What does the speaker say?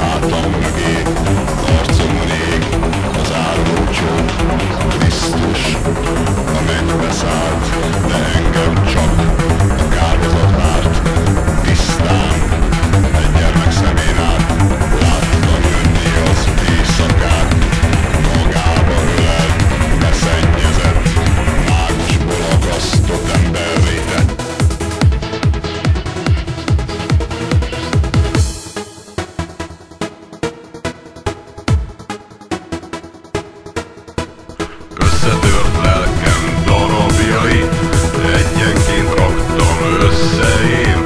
hátam mögé, arcomon ég az áldó Krisztus, a mennybe szállt, összetört lelkem darabjai Egyenként raktam össze én.